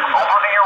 Opening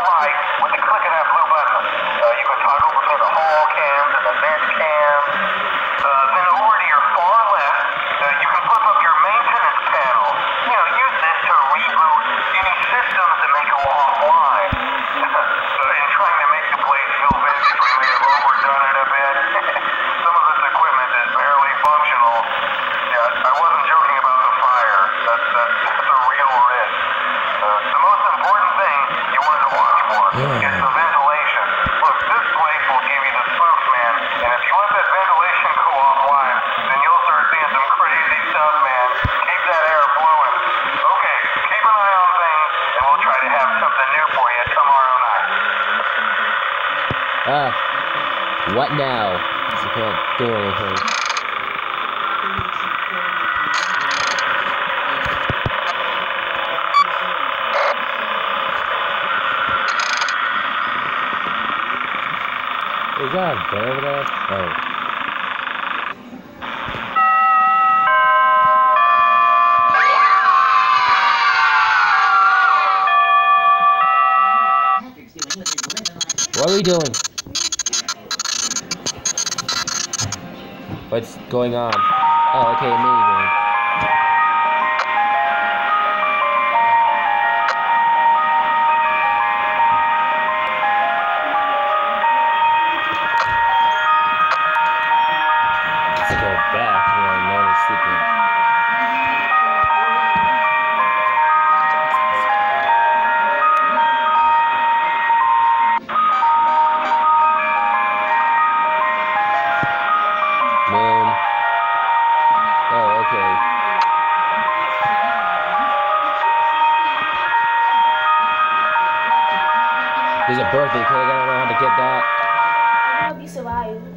Ah. What now? You can't do anything. Is that a bear over there? Oh. What are we doing? What's going on? Oh, okay, amazing. There's a birthday cake. I don't know how to get that. I hope you survive.